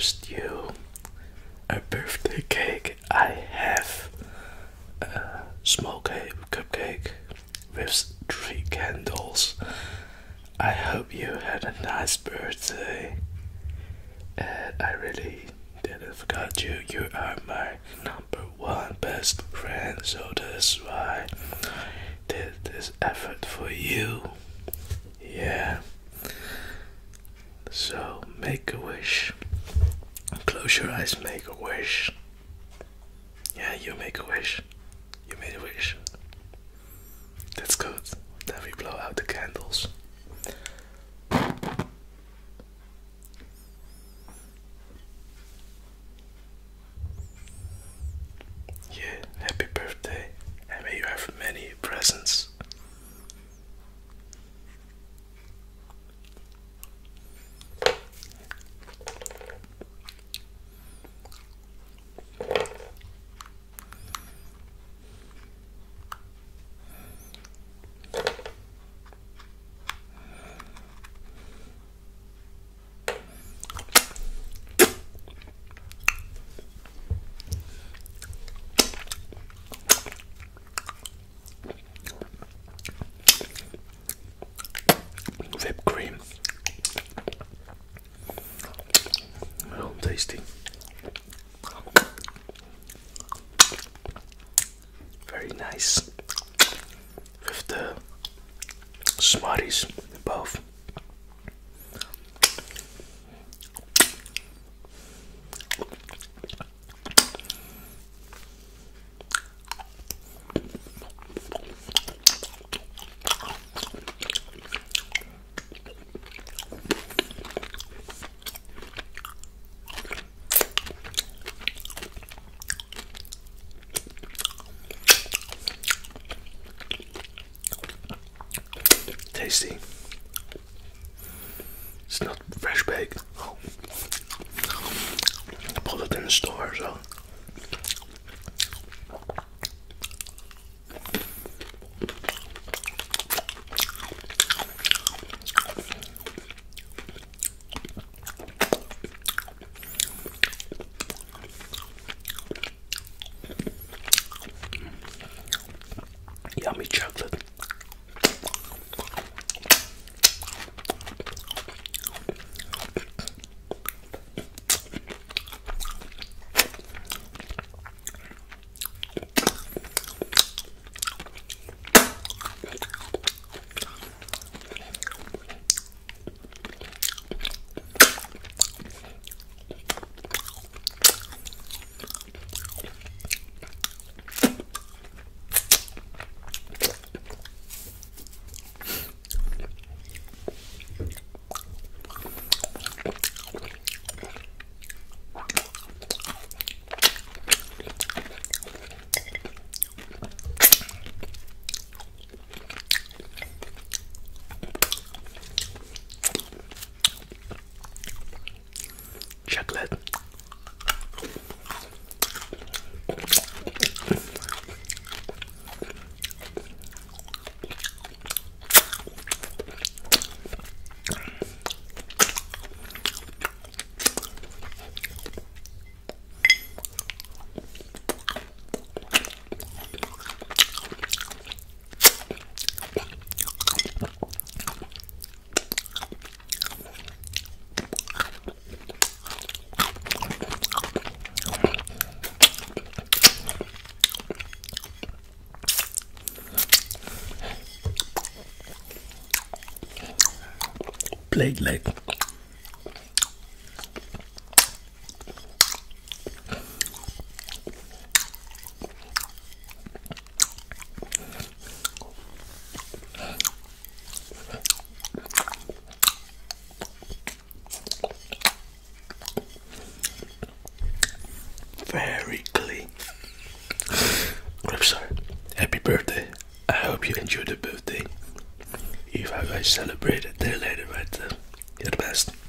suggest you a birthday cake. I have a small cake, cupcake with three candles. I hope you had a nice birthday. And I really didn't forget you. You are my number one best friend, so that's why I did this effort for you. Yeah. So make a wish. Close your eyes, make a wish. Yeah, you make a wish. You made a wish. That's good. Then we blow out the candles. Yeah, happy birthday, and may you have many presents. Whipped cream. Well, tasty. Very nice. With the Smarties Tasty. It's not fresh baked. I bought it in the store, so. Yummy chocolate. Chocolate. Plate leg. Very clean. I'm sorry. Happy birthday. I hope you enjoyed the birthday. If I celebrated daily you're the best.